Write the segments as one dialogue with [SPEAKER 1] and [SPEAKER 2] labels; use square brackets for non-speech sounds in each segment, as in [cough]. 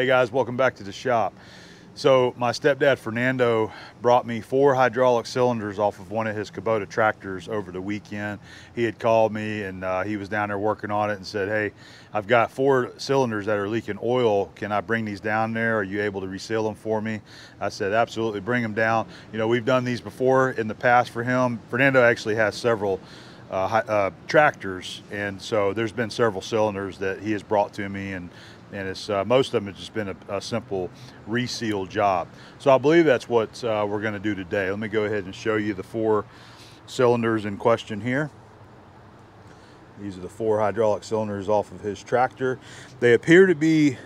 [SPEAKER 1] Hey guys, welcome back to the shop. So my stepdad Fernando brought me four hydraulic cylinders off of one of his Kubota tractors over the weekend. He had called me and uh, he was down there working on it and said, hey, I've got four cylinders that are leaking oil. Can I bring these down there? Are you able to reseal them for me? I said, absolutely, bring them down. You know, we've done these before in the past for him. Fernando actually has several uh, uh, tractors and so there's been several cylinders that he has brought to me and and it's uh, most of them have just been a, a, simple reseal job. So I believe that's what uh, we're going to do today. Let me go ahead and show you the four cylinders in question here. These are the four hydraulic cylinders off of his tractor. They appear to be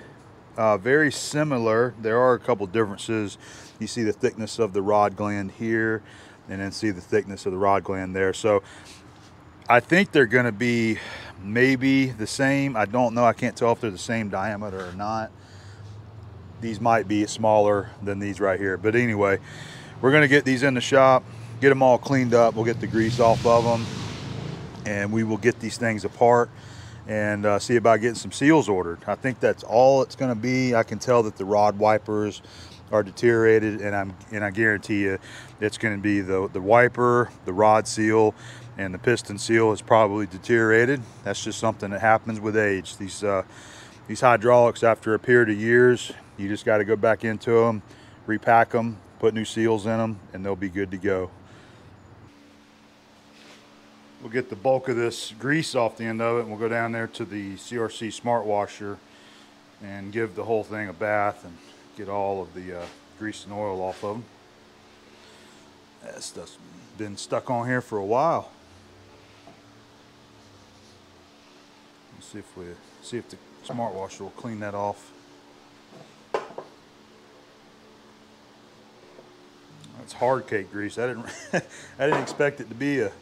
[SPEAKER 1] uh, very similar. There are a couple differences. You see the thickness of the rod gland here and then see the thickness of the rod gland there. So I think they're going to be maybe the same. I don't know. I can't tell if they're the same diameter or not. These might be smaller than these right here. But anyway, we're going to get these in the shop, get them all cleaned up. We'll get the grease off of them and we will get these things apart and uh, see about getting some seals ordered. I think that's all it's going to be. I can tell that the rod wipers are deteriorated and I'm and I guarantee you it's going to be the the wiper, the rod seal and the piston seal is probably deteriorated. That's just something that happens with age. These uh, these hydraulics, after a period of years, you just got to go back into them, repack them, put new seals in them, and they'll be good to go. We'll get the bulk of this grease off the end of it, and we'll go down there to the CRC Smart Washer and give the whole thing a bath and get all of the uh, grease and oil off of them. That stuff's been stuck on here for a while. See if we see if the smart washer will clean that off. That's hard cake grease. I didn't [laughs] I didn't expect it to be a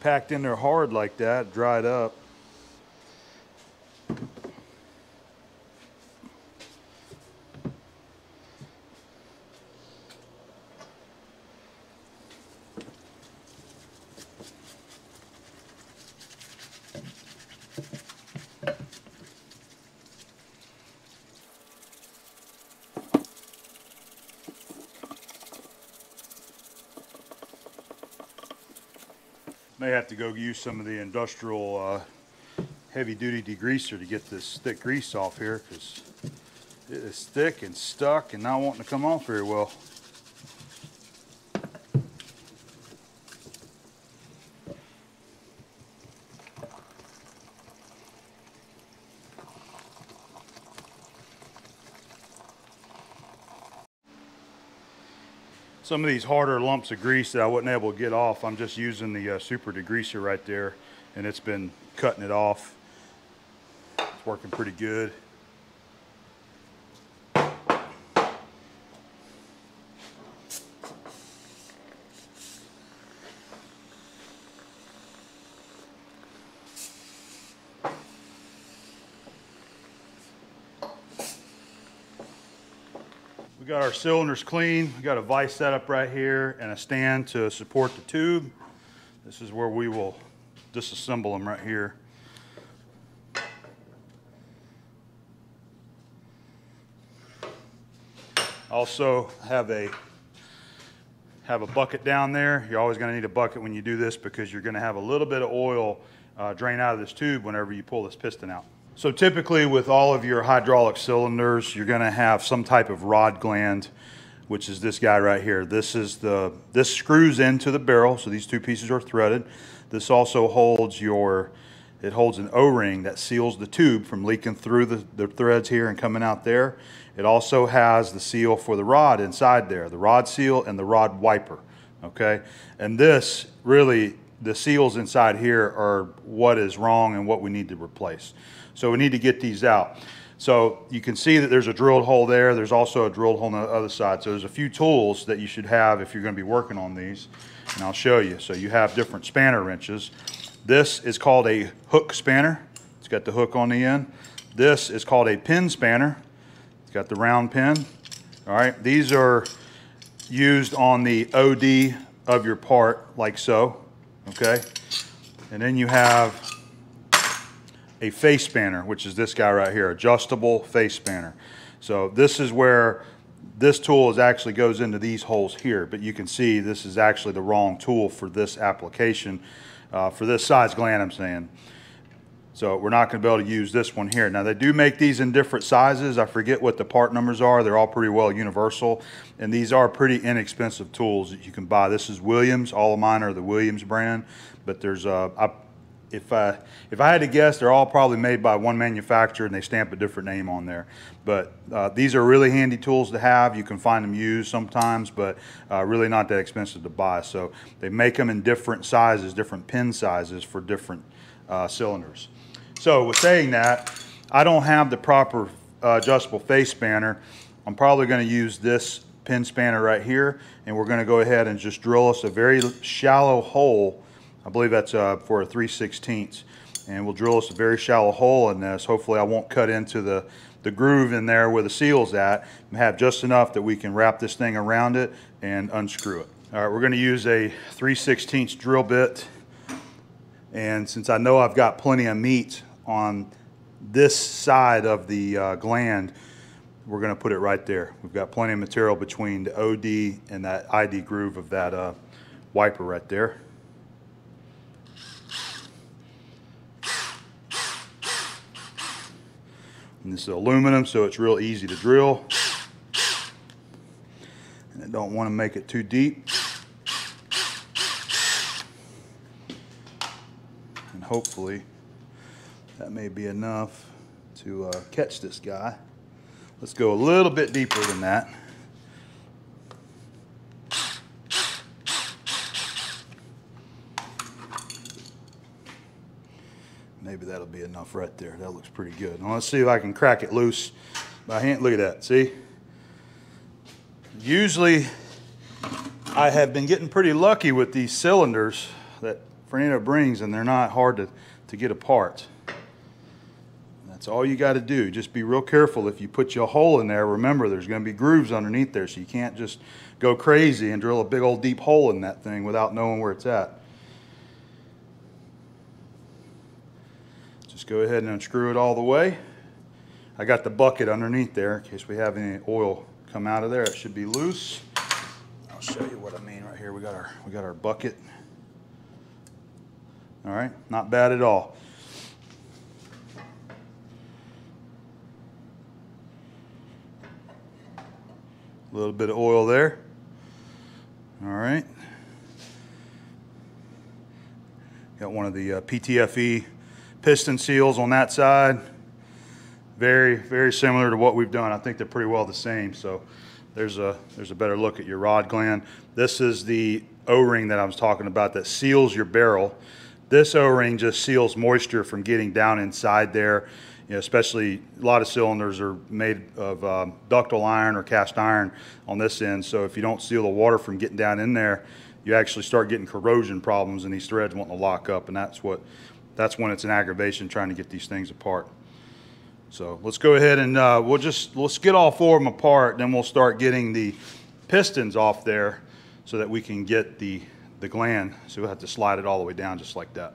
[SPEAKER 1] packed in there hard like that, dried up. May have to go use some of the industrial uh, heavy duty degreaser to get this thick grease off here because it is thick and stuck and not wanting to come off very well. Some of these harder lumps of grease that I wasn't able to get off, I'm just using the uh, super degreaser right there and it's been cutting it off. It's working pretty good. Cylinders clean. We got a vise set up right here and a stand to support the tube. This is where we will disassemble them right here. Also have a have a bucket down there. You're always going to need a bucket when you do this because you're going to have a little bit of oil uh, drain out of this tube whenever you pull this piston out. So typically with all of your hydraulic cylinders, you're gonna have some type of rod gland, which is this guy right here. This is the, this screws into the barrel, so these two pieces are threaded. This also holds your, it holds an O-ring that seals the tube from leaking through the, the threads here and coming out there. It also has the seal for the rod inside there, the rod seal and the rod wiper, okay? And this really, the seals inside here are what is wrong and what we need to replace. So we need to get these out. So you can see that there's a drilled hole there. There's also a drilled hole on the other side. So there's a few tools that you should have if you're going to be working on these. And I'll show you. So you have different spanner wrenches. This is called a hook spanner. It's got the hook on the end. This is called a pin spanner. It's got the round pin. All right. These are used on the OD of your part like so. Okay. And then you have a face spanner, which is this guy right here, adjustable face spanner. So this is where this tool is actually goes into these holes here, but you can see this is actually the wrong tool for this application, uh, for this size gland I'm saying. So we're not going to be able to use this one here. Now they do make these in different sizes. I forget what the part numbers are. They're all pretty well universal. And these are pretty inexpensive tools that you can buy. This is Williams. All of mine are the Williams brand. But there's, uh, I, if, I, if I had to guess, they're all probably made by one manufacturer and they stamp a different name on there. But uh, these are really handy tools to have. You can find them used sometimes, but uh, really not that expensive to buy. So they make them in different sizes, different pin sizes for different uh, cylinders. So with saying that, I don't have the proper uh, adjustable face spanner. I'm probably gonna use this pin spanner right here, and we're gonna go ahead and just drill us a very shallow hole. I believe that's uh, for a 3 16 And we'll drill us a very shallow hole in this. Hopefully I won't cut into the, the groove in there where the seal's at and have just enough that we can wrap this thing around it and unscrew it. All right, we're gonna use a 3 16 drill bit. And since I know I've got plenty of meat on this side of the uh, gland, we're going to put it right there. We've got plenty of material between the OD and that ID groove of that uh, wiper right there. And this is aluminum, so it's real easy to drill. And I don't want to make it too deep. And hopefully that may be enough to uh, catch this guy. Let's go a little bit deeper than that. Maybe that'll be enough right there. That looks pretty good. Now let's see if I can crack it loose by hand. Look at that, see? Usually I have been getting pretty lucky with these cylinders that Fernando brings and they're not hard to, to get apart. That's all you got to do. Just be real careful. If you put your hole in there, remember there's going to be grooves underneath there, so you can't just go crazy and drill a big old deep hole in that thing without knowing where it's at. Go ahead and unscrew it all the way. I got the bucket underneath there in case we have any oil come out of there. It should be loose. I'll show you what I mean right here. We got our we got our bucket. All right, not bad at all. A little bit of oil there. All right. Got one of the uh, PTFE piston seals on that side. Very, very similar to what we've done. I think they're pretty well the same. So there's a, there's a better look at your rod gland. This is the O-ring that I was talking about that seals your barrel. This O-ring just seals moisture from getting down inside there you know, especially a lot of cylinders are made of um, ductile iron or cast iron on this end. So if you don't seal the water from getting down in there, you actually start getting corrosion problems and these threads wanting to lock up. And that's what, that's when it's an aggravation trying to get these things apart. So let's go ahead and uh, we'll just, let's get all four of them apart. Then we'll start getting the pistons off there so that we can get the, the gland. So we'll have to slide it all the way down just like that.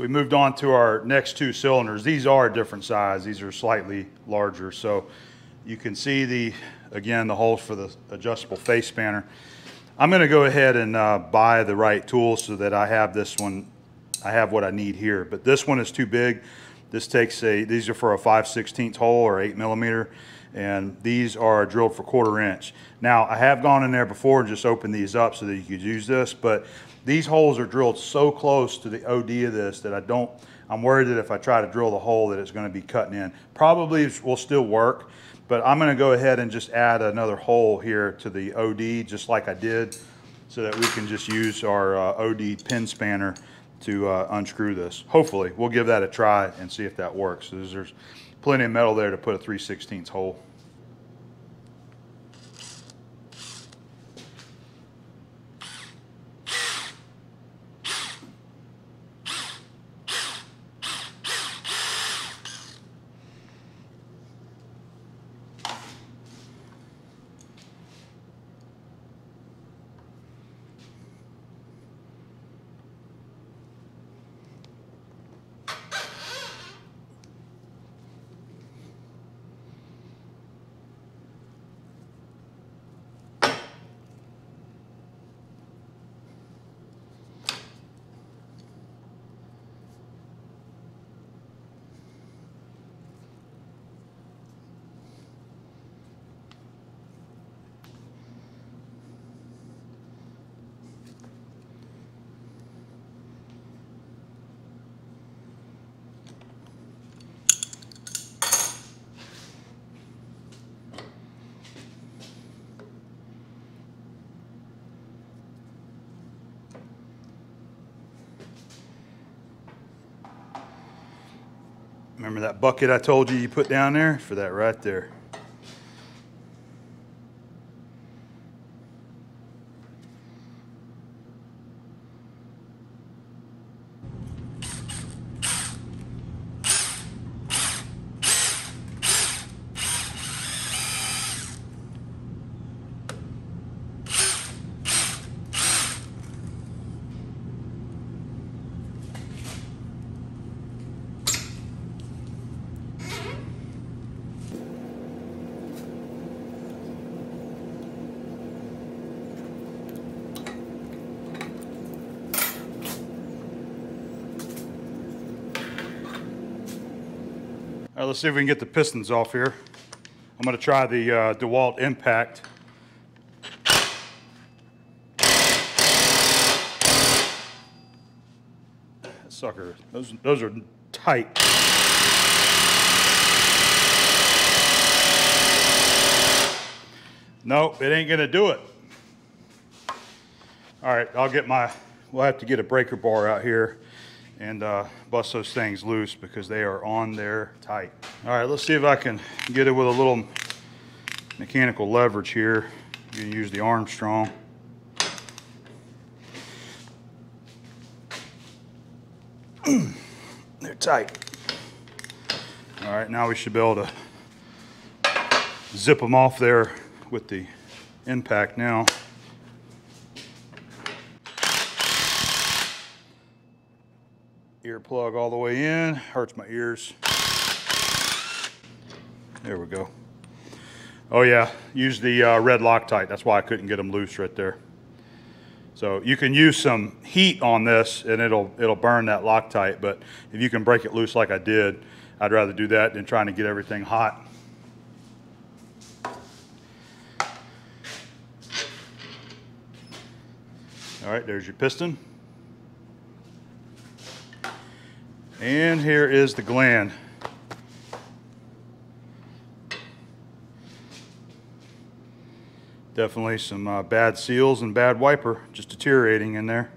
[SPEAKER 1] We moved on to our next two cylinders. These are a different size. These are slightly larger. So You can see the, again, the holes for the adjustable face spanner. I'm gonna go ahead and uh, buy the right tool so that I have this one, I have what I need here. But this one is too big. This takes a, these are for a 5 16 hole or 8 millimeter, and these are drilled for quarter inch. Now, I have gone in there before and just opened these up so that you could use this, but these holes are drilled so close to the OD of this that I don't, I'm worried that if I try to drill the hole that it's gonna be cutting in. Probably will still work, but I'm gonna go ahead and just add another hole here to the OD, just like I did, so that we can just use our uh, OD pin spanner to uh, unscrew this. Hopefully, we'll give that a try and see if that works. There's, plenty of metal there to put a 3 16 hole. Remember that bucket I told you you put down there? For that right there. Let's see if we can get the pistons off here. I'm gonna try the uh, DeWalt Impact. Sucker, those, those are tight. Nope, it ain't gonna do it. All right, I'll get my, we'll have to get a breaker bar out here and uh, bust those things loose because they are on there tight. All right, let's see if I can get it with a little mechanical leverage here. You can use the Armstrong. [clears throat] They're tight. All right, now we should be able to zip them off there with the impact now. Earplug all the way in, hurts my ears. There we go. Oh yeah, use the uh, red Loctite. That's why I couldn't get them loose right there. So you can use some heat on this and it'll, it'll burn that Loctite, but if you can break it loose like I did, I'd rather do that than trying to get everything hot. All right, there's your piston. And here is the gland. Definitely some uh, bad seals and bad wiper just deteriorating in there.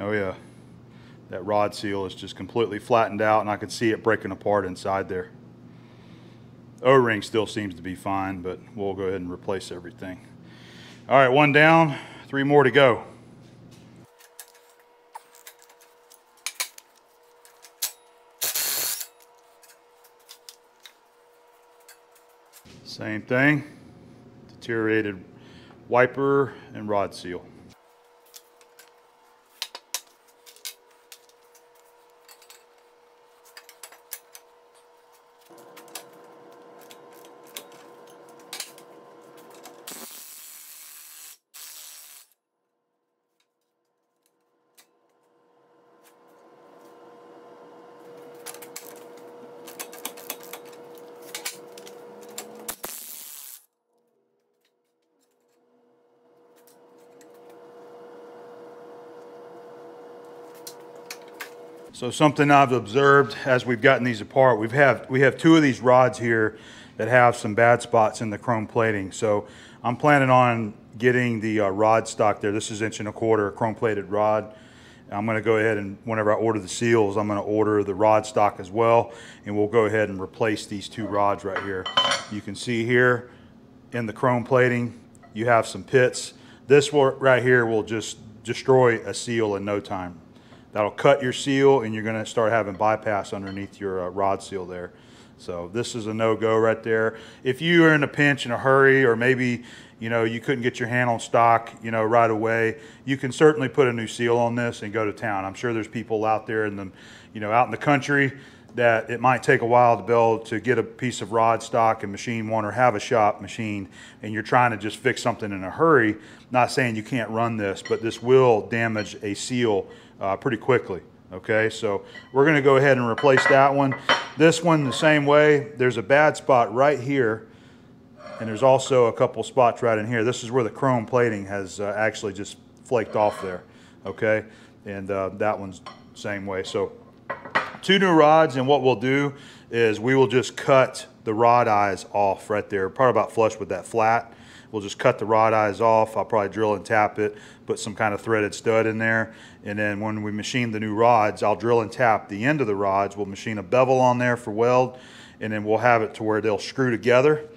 [SPEAKER 1] Oh yeah, that rod seal is just completely flattened out and I could see it breaking apart inside there. O-ring still seems to be fine, but we'll go ahead and replace everything. All right, one down, three more to go. Same thing, deteriorated wiper and rod seal. So something I've observed as we've gotten these apart, we've have, we have two of these rods here that have some bad spots in the chrome plating. So I'm planning on getting the uh, rod stock there. This is inch and a quarter chrome plated rod. I'm gonna go ahead and whenever I order the seals, I'm gonna order the rod stock as well. And we'll go ahead and replace these two rods right here. You can see here in the chrome plating, you have some pits. This right here will just destroy a seal in no time. That'll cut your seal and you're gonna start having bypass underneath your uh, rod seal there. So this is a no-go right there. If you are in a pinch in a hurry or maybe you know you couldn't get your hand on stock you know right away, you can certainly put a new seal on this and go to town. I'm sure there's people out there in the you know out in the country that it might take a while to build to get a piece of rod stock and machine one or have a shop machine and you're trying to just fix something in a hurry. Not saying you can't run this, but this will damage a seal uh, pretty quickly. Okay, so we're gonna go ahead and replace that one. This one the same way. There's a bad spot right here and there's also a couple spots right in here. This is where the chrome plating has uh, actually just flaked off there. Okay, and uh, that one's same way. So two new rods and what we'll do is we will just cut the rod eyes off right there, probably about flush with that flat. We'll just cut the rod eyes off. I'll probably drill and tap it, put some kind of threaded stud in there. And then when we machine the new rods, I'll drill and tap the end of the rods. We'll machine a bevel on there for weld, and then we'll have it to where they'll screw together.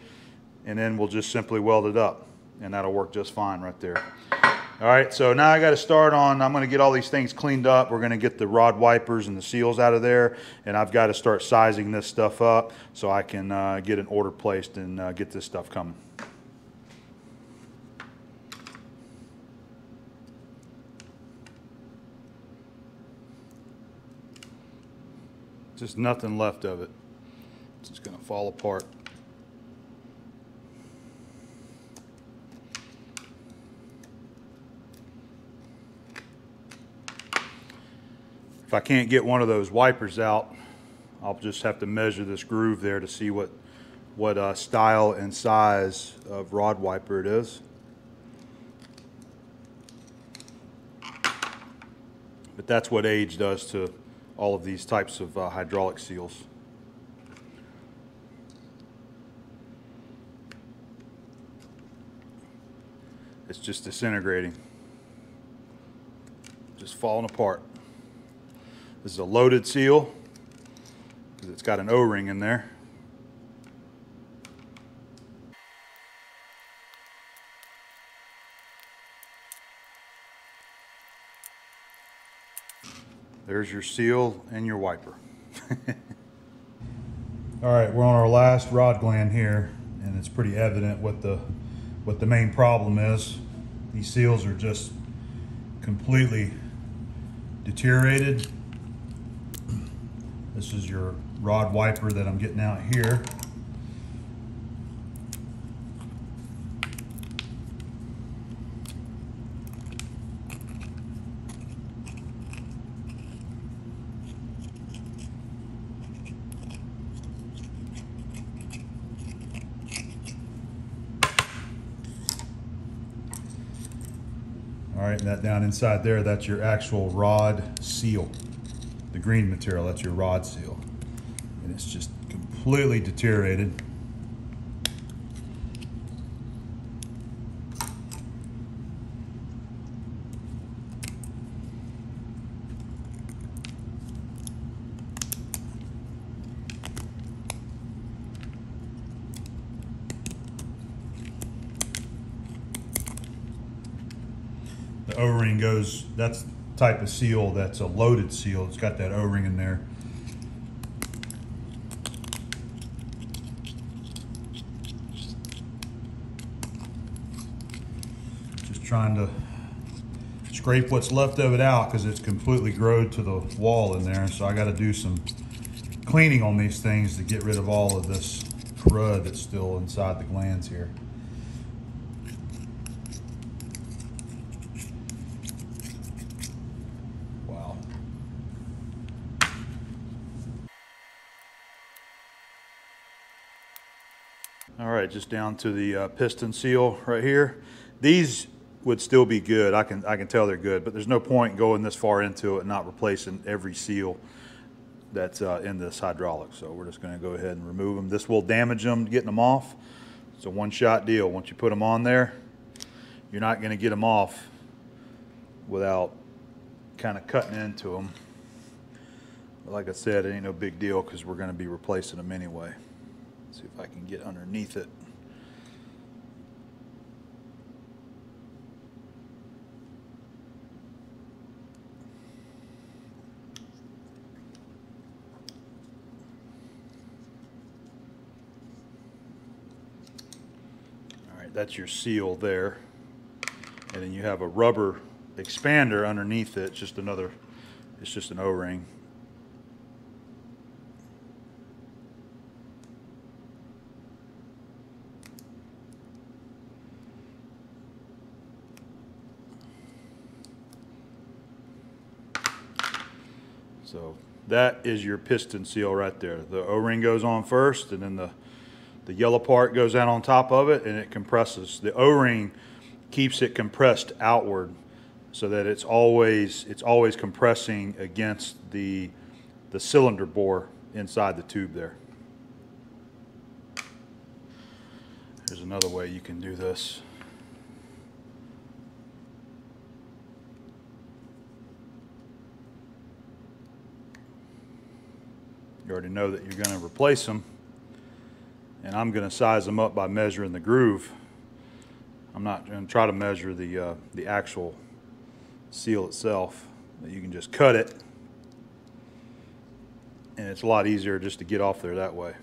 [SPEAKER 1] And then we'll just simply weld it up. And that'll work just fine right there. All right, so now I got to start on, I'm going to get all these things cleaned up. We're going to get the rod wipers and the seals out of there. And I've got to start sizing this stuff up so I can uh, get an order placed and uh, get this stuff coming. Just nothing left of it. It's just going to fall apart. If I can't get one of those wipers out, I'll just have to measure this groove there to see what, what uh, style and size of rod wiper it is. But that's what age does to all of these types of uh, hydraulic seals. It's just disintegrating, just falling apart. This is a loaded seal because it's got an O-ring in there. There's your seal and your wiper. [laughs] All right, we're on our last rod gland here, and it's pretty evident what the what the main problem is. These seals are just completely deteriorated. This is your rod wiper that I'm getting out here. That down inside there, that's your actual rod seal. The green material, that's your rod seal. And it's just completely deteriorated. the O-ring goes, that's type of seal that's a loaded seal. It's got that O-ring in there. Just trying to scrape what's left of it out because it's completely growed to the wall in there. So I got to do some cleaning on these things to get rid of all of this crud that's still inside the glands here. All right, just down to the uh, piston seal right here. These would still be good. I can, I can tell they're good, but there's no point going this far into it and not replacing every seal that's uh, in this hydraulic. So we're just gonna go ahead and remove them. This will damage them getting them off. It's a one-shot deal. Once you put them on there, you're not gonna get them off without kind of cutting into them. But like I said, it ain't no big deal because we're gonna be replacing them anyway. See if I can get underneath it. All right, that's your seal there. And then you have a rubber expander underneath it, just another, it's just an O-ring. So that is your piston seal right there. The O-ring goes on first and then the, the yellow part goes out on top of it and it compresses. The O-ring keeps it compressed outward so that it's always, it's always compressing against the, the cylinder bore inside the tube there. There's another way you can do this. You already know that you're going to replace them. And I'm going to size them up by measuring the groove. I'm not going to try to measure the, uh, the actual seal itself. You can just cut it. And it's a lot easier just to get off there that way.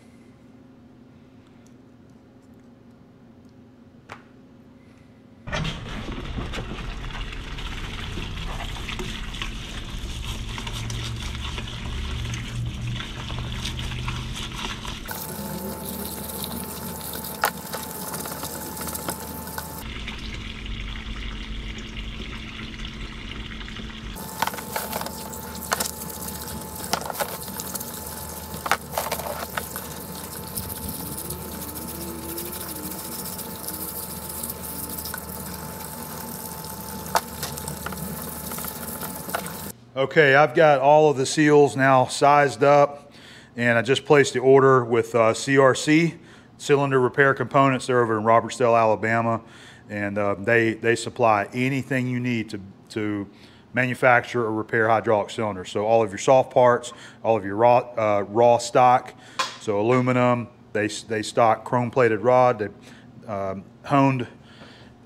[SPEAKER 1] Okay, I've got all of the seals now sized up and I just placed the order with uh, CRC, Cylinder Repair Components. They're over in Robertsdale, Alabama, and uh, they, they supply anything you need to, to manufacture or repair hydraulic cylinders. So all of your soft parts, all of your raw, uh, raw stock, so aluminum, they, they stock chrome plated rod, they um, honed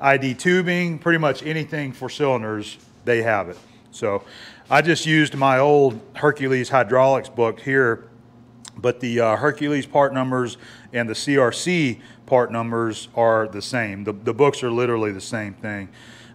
[SPEAKER 1] ID tubing, pretty much anything for cylinders, they have it. So I just used my old Hercules hydraulics book here, but the uh, Hercules part numbers and the CRC part numbers are the same. The, the books are literally the same thing.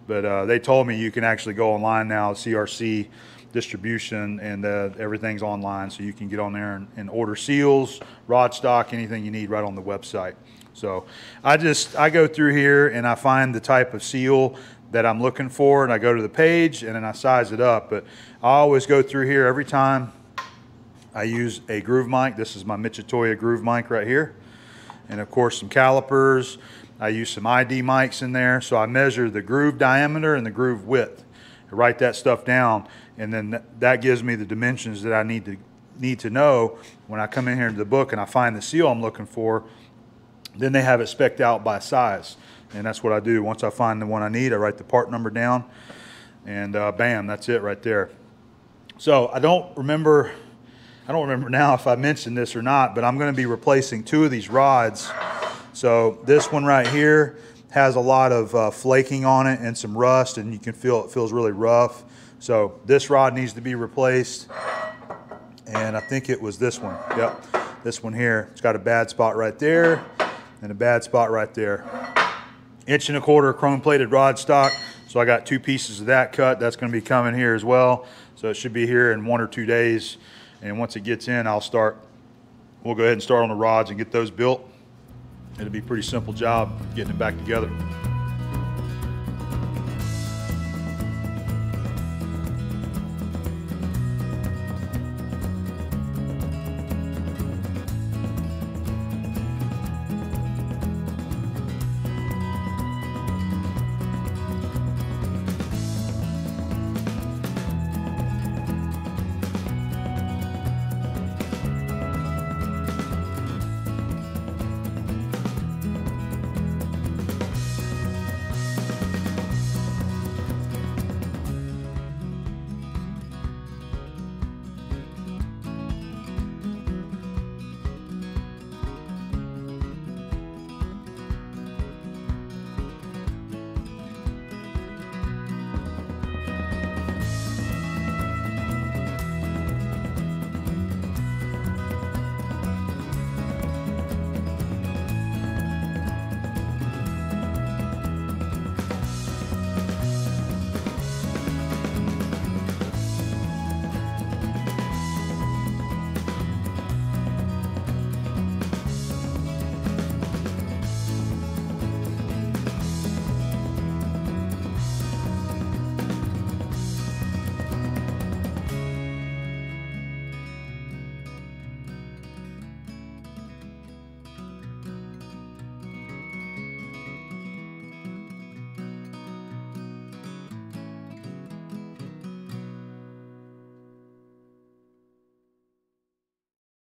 [SPEAKER 1] But uh, they told me you can actually go online now, CRC distribution, and uh, everything's online. So you can get on there and, and order seals, rod stock, anything you need right on the website. So I just, I go through here and I find the type of seal that I'm looking for and I go to the page and then I size it up. But I always go through here every time I use a groove mic. This is my Mitutoyo groove mic right here. And of course some calipers. I use some ID mics in there. So I measure the groove diameter and the groove width. I write that stuff down and then that gives me the dimensions that I need to need to know when I come in here to the book and I find the seal I'm looking for. Then they have it specked out by size. And that's what I do. Once I find the one I need, I write the part number down, and uh, bam, that's it right there. So I don't remember, I don't remember [laughs] now if I mentioned this or not, but I'm going to be replacing two of these rods. So this one right here has a lot of uh, flaking on it and some rust, and you can feel it feels really rough. So this rod needs to be replaced, and I think it was this one. Yep, this one here. It's got a bad spot right there and a bad spot right there inch and a quarter chrome plated rod stock. So I got two pieces of that cut. That's gonna be coming here as well. So it should be here in one or two days. And once it gets in, I'll start, we'll go ahead and start on the rods and get those built. It'll be a pretty simple job getting it back together.